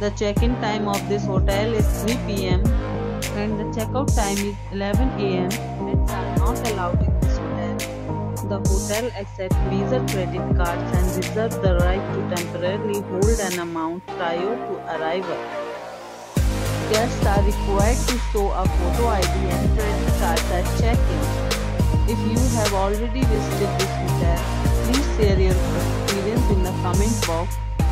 the check-in time of this hotel is 3 pm and the check-out time is 11 am. Pets are not allowed in this hotel. The hotel accepts Visa credit cards and reserves the right to temporarily hold an amount prior to arrival. Guests are required to show a photo ID and credit cards at check-in. If you have already visited this hotel, please share your experience in the comment box